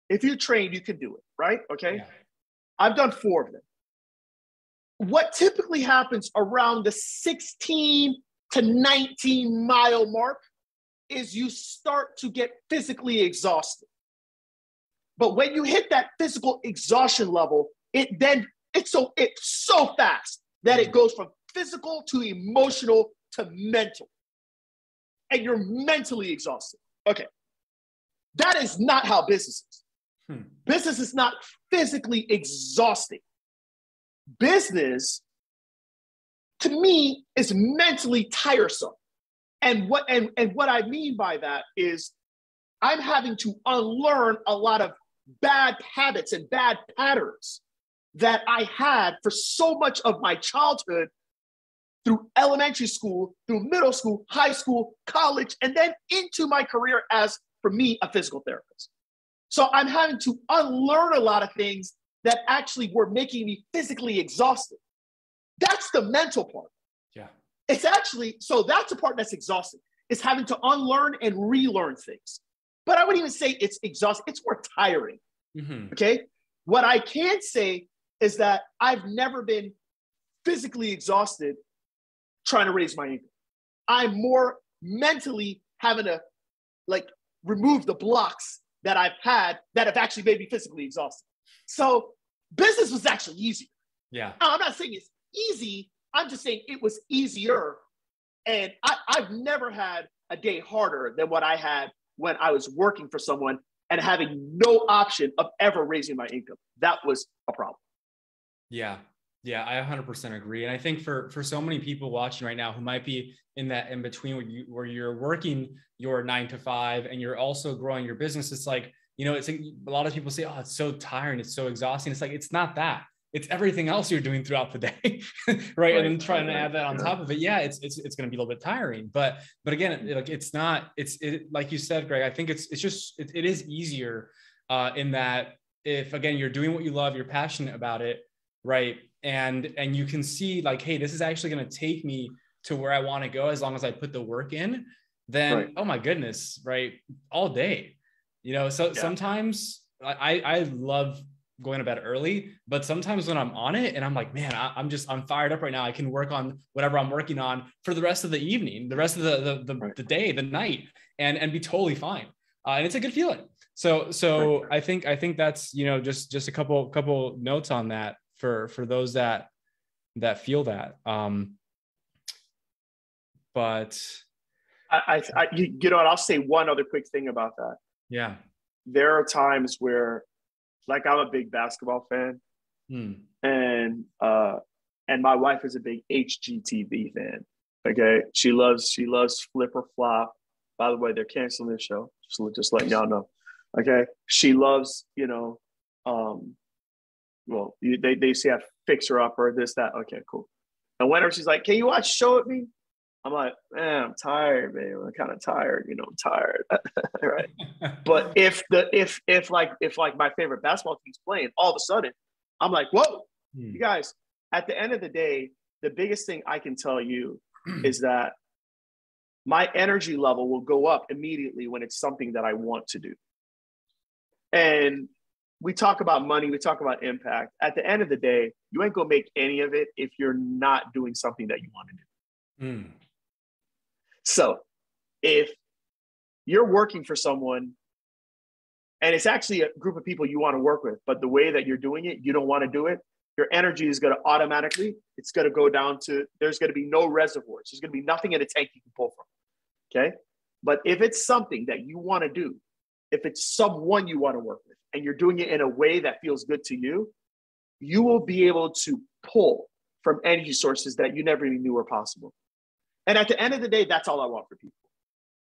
if you train, you can do it, right? Okay. Yeah. I've done four of them. What typically happens around the 16 to 19 mile mark is you start to get physically exhausted. But when you hit that physical exhaustion level, it then it's so it's so fast that it goes from physical to emotional to mental. And you're mentally exhausted. Okay. That is not how business is. Hmm. Business is not physically exhausting. Business, to me, is mentally tiresome. And what and, and what I mean by that is I'm having to unlearn a lot of bad habits and bad patterns that I had for so much of my childhood through elementary school, through middle school, high school, college, and then into my career as, for me, a physical therapist. So I'm having to unlearn a lot of things that actually were making me physically exhausted. That's the mental part. Yeah. It's actually, so that's the part that's exhausting. It's having to unlearn and relearn things. But I wouldn't even say it's exhausting, it's more tiring. Mm-hmm. Okay. What I can say is that I've never been physically exhausted trying to raise my income. I'm more mentally having to like remove the blocks that I've had that have actually made me physically exhausted. So business was actually easier. Yeah. Now, I'm not saying it's easy. I'm just saying it was easier. And I, I've never had a day harder than what I had when I was working for someone and having no option of ever raising my income. That was a problem. Yeah. Yeah, I 100% agree. And I think for for so many people watching right now who might be in that in between where you where you're working your 9 to 5 and you're also growing your business it's like, you know, it's a lot of people say, "Oh, it's so tiring, it's so exhausting." It's like it's not that. It's everything else you're doing throughout the day, right? [LAUGHS] right? And then trying right. to add that on yeah. top of it. Yeah, it's it's it's going to be a little bit tiring, but but again, it, like it's not. It's it, like you said, Greg. I think it's it's just it, it is easier uh, in that if again you're doing what you love, you're passionate about it, right? and and you can see like hey this is actually going to take me to where i want to go as long as i put the work in then right. oh my goodness right all day you know so yeah. sometimes i i love going to bed early but sometimes when i'm on it and i'm like man I, am just i'm fired up right now. I can work on whatever i'm working on for the rest of the evening the rest of the the, the, right. the day the night and and be totally fine. Uh, and it's a good feeling. So so right. i think i think that's you know just just a couple couple notes on that for for those that that feel that. Um but I, I, I you know what? I'll say one other quick thing about that. Yeah. There are times where like i'm a big basketball fan hmm. and uh and my wife is a big hgtv fan okay she loves she loves flip or flop by the way they're canceling this show just, just letting y'all know okay she loves you know um well, you, they, they fix her up or this, that. Okay, cool. And whenever she's like, can you watch show with me? I'm like, man, I'm tired, man. I'm kind of tired, you know, I'm tired. [LAUGHS] right. [LAUGHS] but if the if if like if like my favorite basketball team's playing, all of a sudden, I'm like, whoa, hmm. you guys, at the end of the day, the biggest thing I can tell you is that my energy level will go up immediately when it's something that I want to do. And we talk about money, we talk about impact. At the end of the day, you ain't gonna make any of it if you're not doing something that you want to do. Mm. So if you're working for someone and it's actually a group of people you want to work with, but the way that you're doing it, you don't want to do it, your energy is going to automatically, it's going to go down to, there's going to be no reservoirs. There's going to be nothing in a tank you can pull from. Okay. But if it's something that you want to do, if it's someone you want to work with and you're doing it in a way that feels good to you, you will be able to pull from energy sources that you never even knew were possible. And at the end of the day, that's all I want for people.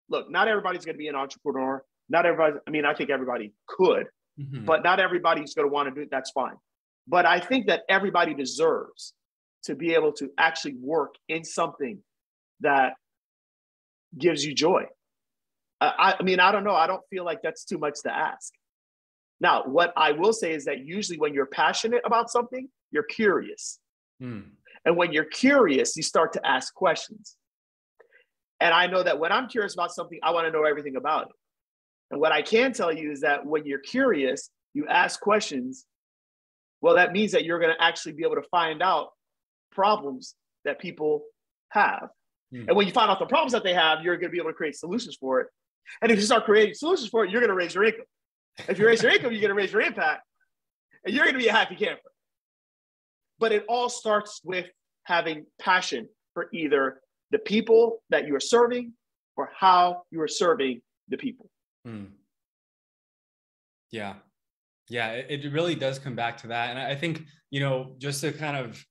Look, not everybody's going to be an entrepreneur. Not everybody, I mean, I think everybody could, mm-hmm. but not everybody's going to want to do it. That's fine. But I think that everybody deserves to be able to actually work in something that gives you joy. I, I mean, I don't know. I don't feel like that's too much to ask. Now, what I will say is that usually when you're passionate about something, you're curious. Hmm. And when you're curious, you start to ask questions. And I know that when I'm curious about something, I want to know everything about it. And what I can tell you is that when you're curious, you ask questions. Well, that means that you're going to actually be able to find out problems that people have. Hmm. And when you find out the problems that they have, you're going to be able to create solutions for it. And if you start creating solutions for it, you're going to raise your income. If you raise your income, you're going to raise your impact, and you're going to be a happy camper. But it all starts with having passion for either the people that you are serving or how you are serving the people. Hmm. Yeah. Yeah, it, it really does come back to that. And I think, you know, just to kind of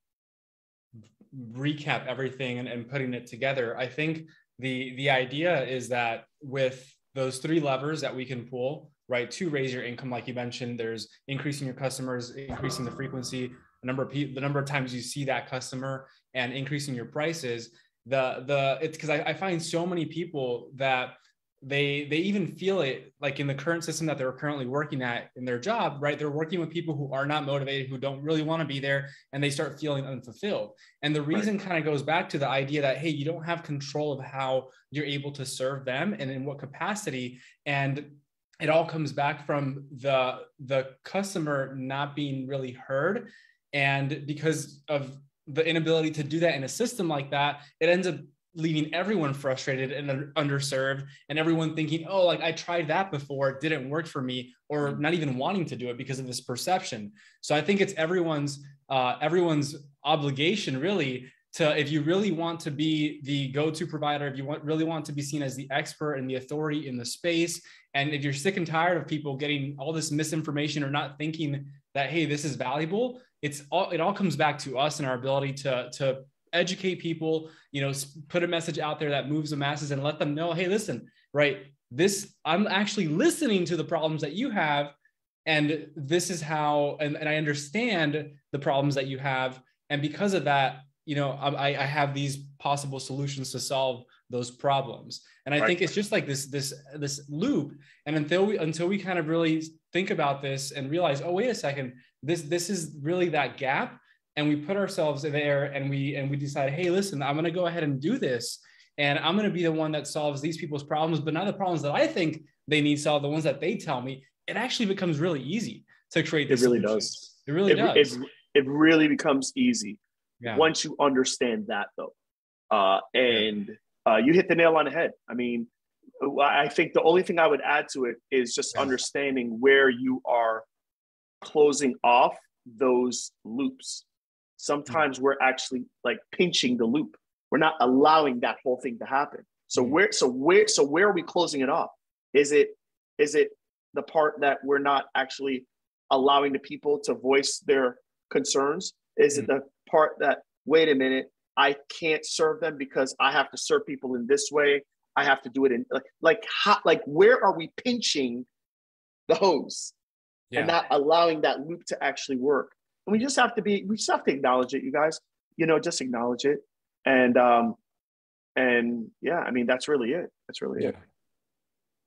recap everything and, and putting it together, I think the the idea is that with those three levers that we can pull right to raise your income like you mentioned there's increasing your customers increasing the frequency the number of people the number of times you see that customer and increasing your prices the the it's because I, I find so many people that they they even feel it like in the current system that they're currently working at in their job right? They're working with people who are not motivated who don't really want to be there and they start feeling unfulfilled. And the reason right. kind of goes back to the idea that hey you don't have control of how you're able to serve them and in what capacity. And it all comes back from the the customer not being really heard. And because of the inability to do that in a system like that it ends up leaving everyone frustrated and underserved and everyone thinking oh like i tried that before it didn't work for me or mm-hmm. not even wanting to do it because of this perception so i think it's everyone's uh, everyone's obligation really to if you really want to be the go-to provider if you want really want to be seen as the expert and the authority in the space and if you're sick and tired of people getting all this misinformation or not thinking that hey this is valuable it's all it all comes back to us and our ability to to educate people, you know, put a message out there that moves the masses and let them know, hey, listen, right? This, I'm actually listening to the problems that you have. And this is how, and, and I understand the problems that you have. And because of that, you know, I, I have these possible solutions to solve those problems. And I right. think it's just like this, this, this loop. And until we, until we kind of really think about this and realize, oh, wait a second, this, this is really that gap. And we put ourselves there and we and we decide hey listen i'm going to go ahead and do this. And i'm going to be the one that solves these people's problems but not the problems that i think they need solved the ones that they tell me. It actually becomes really easy to create it really solutions. does. It really it, does. it, it really becomes easy yeah. once you understand that though. Uh, and uh, you hit the nail on the head. I mean i think the only thing i would add to it is just understanding where you are closing off those loops. Sometimes we're actually like pinching the loop. We're not allowing that whole thing to happen. So mm-hmm. where so where so where are we closing it off? Is it is it the part that we're not actually allowing the people to voice their concerns? Is it the part that wait a minute i can't serve them because i have to serve people in this way? I have to do it in like like how, like where are we pinching the hose yeah. and not allowing that loop to actually work and we just have to be, we just have to acknowledge it, you guys. You know, just acknowledge it. And um, and yeah, I mean that's really it. That's really yeah. it.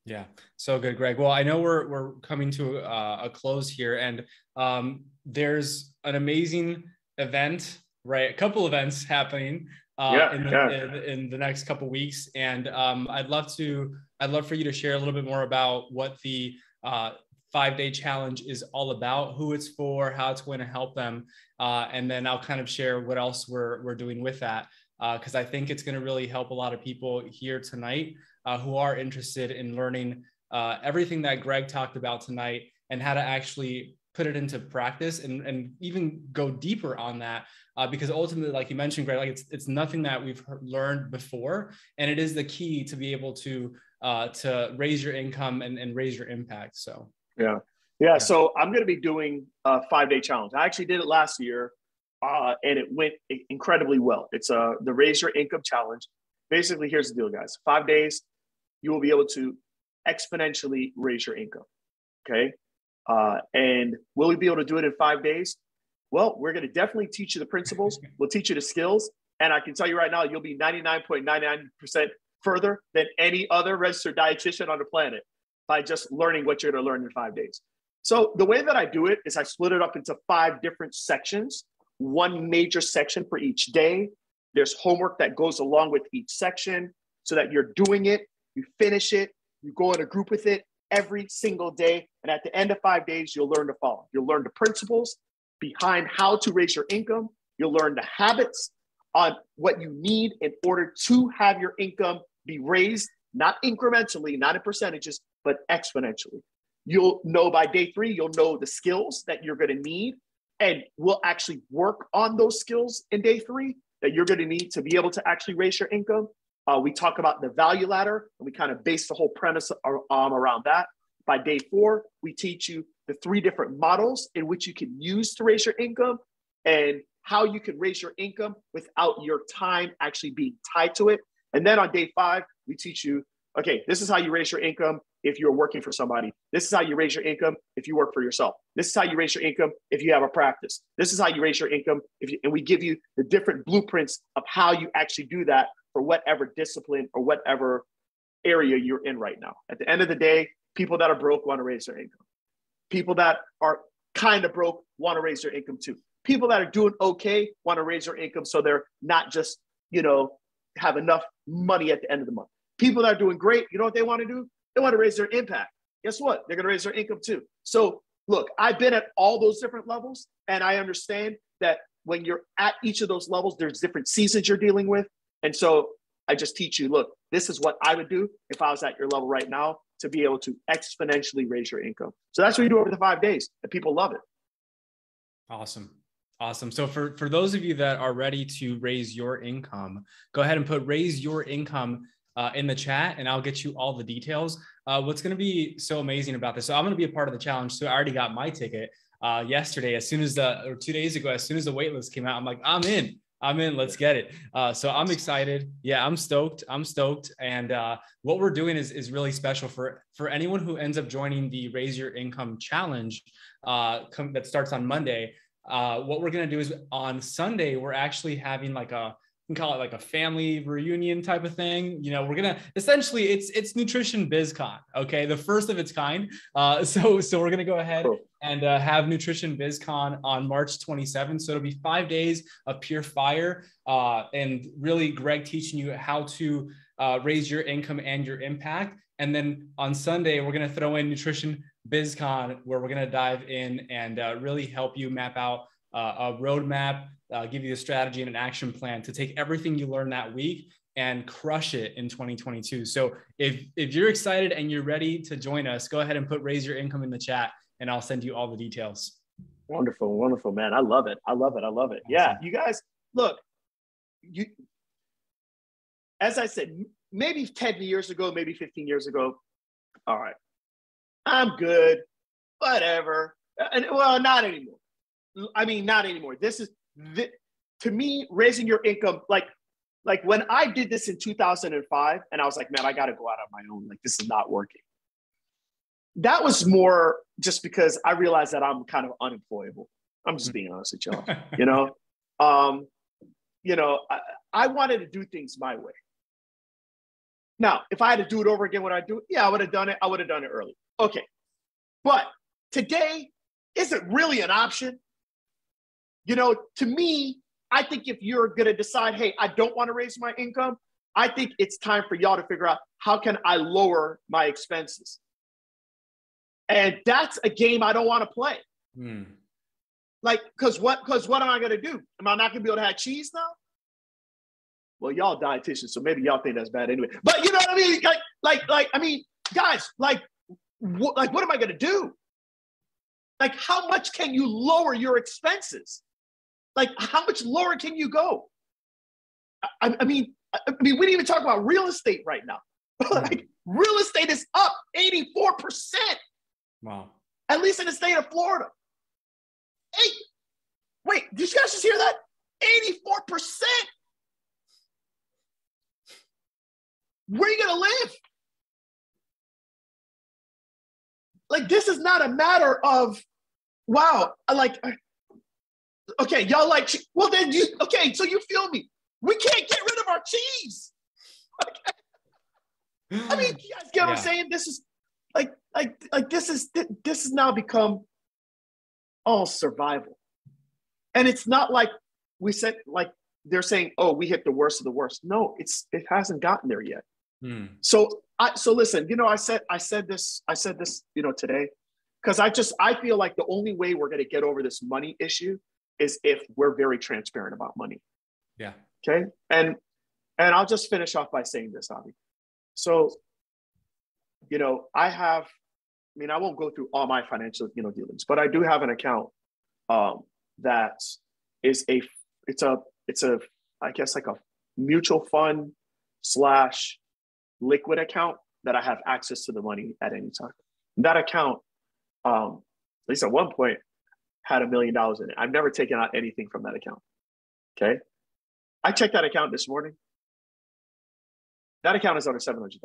Yeah, so good, Greg. Well, I know we're we're coming to uh, a close here, and um, there's an amazing event, right? A couple events happening uh, yeah, in, the, yeah. in, in, the next couple weeks, and um, I'd love to I'd love for you to share a little bit more about what the uh, five day challenge is all about, who it's for, how it's going to help them. Uh, and then I'll kind of share what else we're, we're doing with that. Because uh, I think it's going to really help a lot of people here tonight uh, who are interested in learning uh, everything that Greg talked about tonight and how to actually put it into practice and, and even go deeper on that uh, because ultimately like you mentioned greg like it's, it's nothing that we've learned before and it is the key to be able to uh, to raise your income and, and raise your impact so yeah. Yeah. So I'm going to be doing a five day challenge. I actually did it last year uh, and it went incredibly well. It's uh, the Raise Your Income Challenge. Basically, here's the deal, guys five days, you will be able to exponentially raise your income. Okay. Uh, and will we be able to do it in five days? Well, we're going to definitely teach you the principles, [LAUGHS] we'll teach you the skills. And I can tell you right now, you'll be 99.99% further than any other registered dietitian on the planet by just learning what you're going to learn in five days. So the way that I do it is I split it up into five different sections, one major section for each day. There's homework that goes along with each section so that you're doing it, you finish it, you go in a group with it every single day. And at the end of five days, you'll learn to follow. You'll learn the principles behind how to raise your income. You'll learn the habits on what you need in order to have your income be raised, not incrementally, not in percentages, but exponentially. You'll know by day three, you'll know the skills that you're going to need, and we'll actually work on those skills in day three that you're going to need to be able to actually raise your income. Uh, we talk about the value ladder, and we kind of base the whole premise um, around that. By day four, we teach you the three different models in which you can use to raise your income and how you can raise your income without your time actually being tied to it. And then on day five, we teach you okay, this is how you raise your income if you're working for somebody. This is how you raise your income if you work for yourself. This is how you raise your income if you have a practice. This is how you raise your income if you, and we give you the different blueprints of how you actually do that for whatever discipline or whatever area you're in right now. At the end of the day, people that are broke want to raise their income. People that are kind of broke want to raise their income too. People that are doing okay want to raise their income so they're not just, you know, have enough money at the end of the month. People that are doing great, you know what they want to do? They want to raise their impact. Guess what? They're going to raise their income too. So, look, I've been at all those different levels, and I understand that when you're at each of those levels, there's different seasons you're dealing with. And so I just teach you look, this is what I would do if I was at your level right now to be able to exponentially raise your income. So that's what you do over the five days, and people love it. Awesome. Awesome. So for for those of you that are ready to raise your income, go ahead and put raise your income uh, in the chat, and I'll get you all the details. Uh, what's going to be so amazing about this? So I'm going to be a part of the challenge. So I already got my ticket uh, yesterday. As soon as the or two days ago, as soon as the waitlist came out, I'm like, I'm in. I'm in. Let's get it. Uh, so I'm excited. Yeah, I'm stoked. I'm stoked. And uh, what we're doing is is really special for for anyone who ends up joining the Raise Your Income Challenge uh, come, that starts on Monday. Uh, what we're gonna do is on Sunday we're actually having like a can call it like a family reunion type of thing. You know, we're gonna essentially it's it's nutrition bizcon, okay, the first of its kind. Uh, [LAUGHS] so so we're gonna go ahead and uh, have nutrition bizcon on March 27th. So it'll be five days of pure fire, uh, and really Greg teaching you how to uh, raise your income and your impact. And then on Sunday we're gonna throw in nutrition bizcon, where we're gonna dive in and uh, really help you map out uh, a roadmap uh, give you a strategy and an action plan to take everything you learned that week and crush it in 2022. So if if you're excited and you're ready to join us, go ahead and put raise your income in the chat and I'll send you all the details. Wonderful, wonderful, man. I love it. I love it. I love it. Awesome. Yeah, you guys, look, you as I said, maybe 10 years ago, maybe 15 years ago, all right, I'm good, whatever. And well, not anymore. I mean, not anymore. This is to me, raising your income, like like when I did this in 2005, and I was like, man, I got to go out on my own. Like this is not working. That was more just because I realized that I'm kind of unemployable. I'm just being honest with y'all. [LAUGHS] You know, um, you know, I, I wanted to do things my way. Now, if I had to do it over again, would I do it? Yeah, I would have done it. I would have done it early. Okay. But today, is it really an option? You know, to me, I think if you're going to decide, hey, I don't want to raise my income, I think it's time for y'all to figure out how can I lower my expenses. And that's a game I don't want to play. Hmm. Like, cause what? Cause what am I going to do? Am I not going to be able to have cheese now? Well, y'all dietitians, so maybe y'all think that's bad anyway. But you know what I mean? Like, like, like, I mean, guys, like, wh- like, what am I going to do? Like, how much can you lower your expenses? Like, how much lower can you go? I, I mean, I mean, we didn't even talk about real estate right now. [LAUGHS] Hmm. like, real estate is up 84%. Wow. At least in the state of Florida. Hey, wait, did you guys just hear that? 84%. Where are you going to live? Like, this is not a matter of, wow, like, Okay, y'all like well then you okay, so you feel me. We can't get rid of our cheese. Okay. I mean, you guys get what I'm saying? This is like like like this is this has now become all survival. And it's not like we said like they're saying, oh, we hit the worst of the worst. No, it's it hasn't gotten there yet. Hmm. So I so listen, you know, I said I said this, I said this, you know, today, because I just I feel like the only way we're gonna get over this money issue is if we're very transparent about money. Yeah. Okay. And and I'll just finish off by saying this, Avi. So, you know, I have, I mean, I won't go through all my financial, you know, dealings, but I do have an account um, that is a, it's a, it's a, I guess like a mutual fund slash liquid account that I have access to the money at any time. That account, um, at least at one point, had a million dollars in it. I've never taken out anything from that account. Okay. I checked that account this morning. That account is under $700,000.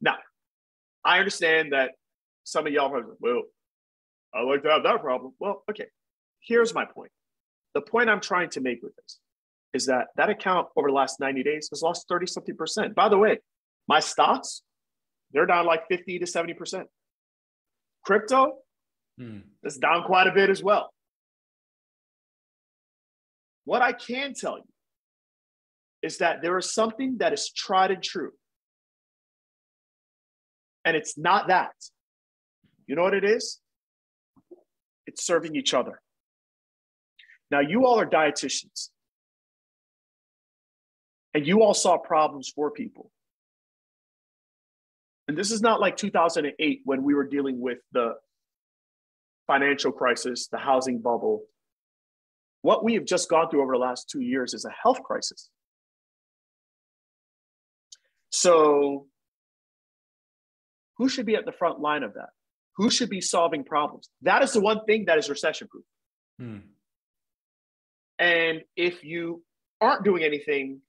Now, I understand that some of y'all are like, well, I like to have that problem. Well, okay. Here's my point. The point I'm trying to make with this is that that account over the last 90 days has lost 30 something percent. By the way, my stocks, they're down like 50 to 70 percent. Crypto hmm. is down quite a bit as well. What I can tell you is that there is something that is tried and true. And it's not that. You know what it is? It's serving each other. Now, you all are dietitians, and you all saw problems for people. And this is not like 2008 when we were dealing with the financial crisis, the housing bubble. What we have just gone through over the last two years is a health crisis. So, who should be at the front line of that? Who should be solving problems? That is the one thing that is recession proof. Hmm. And if you aren't doing anything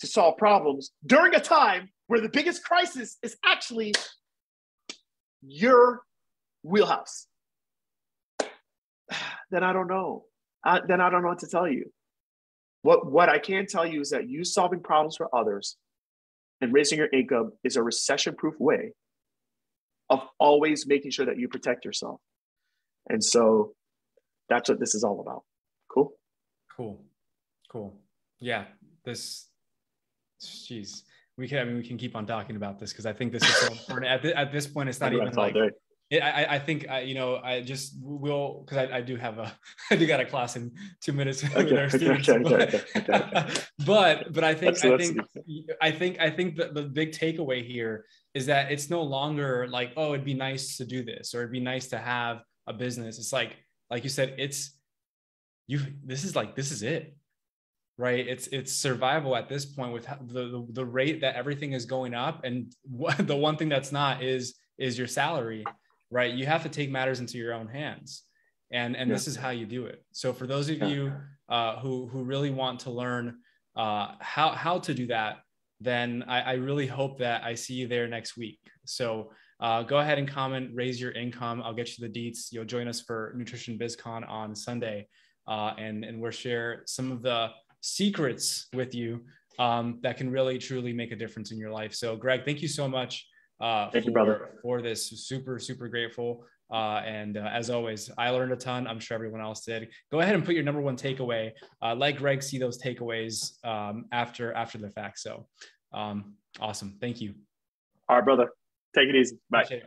to solve problems during a time where the biggest crisis is actually your wheelhouse, then I don't know. Uh, then I don't know what to tell you. What, what I can tell you is that you solving problems for others and raising your income is a recession proof way of always making sure that you protect yourself. And so that's what this is all about. Cool. Cool. Cool. Yeah. This, jeez, we can, I mean, we can keep on talking about this because I think this is so [LAUGHS] important. At, th- at this point, it's not even like, it, I, I think I, you know, I just will because I, I do have a [LAUGHS] I do got a class in two minutes [LAUGHS] okay, with our students. Okay, but, [LAUGHS] but, but I think that's, I think I think I think that the big takeaway here is that it's no longer like oh it'd be nice to do this or it'd be nice to have a business. It's like like you said, it's you. This is like this is it, right? It's it's survival at this point with the the, the rate that everything is going up, and what, the one thing that's not is is your salary right? You have to take matters into your own hands. And, and yeah. this is how you do it. So for those of yeah. you uh, who, who really want to learn uh, how, how to do that, then I, I, really hope that I see you there next week. So uh, go ahead and comment, raise your income. I'll get you the deets. You'll join us for Nutrition BizCon on Sunday. Uh, and, and we'll share some of the secrets with you um, that can really truly make a difference in your life. So Greg, thank you so much uh, Thank for, you, brother. For this, super, super grateful. Uh, and uh, as always, I learned a ton. I'm sure everyone else did. Go ahead and put your number one takeaway. Uh, let Greg see those takeaways um, after after the fact. So um, awesome. Thank you. All right, brother. Take it easy. Bye.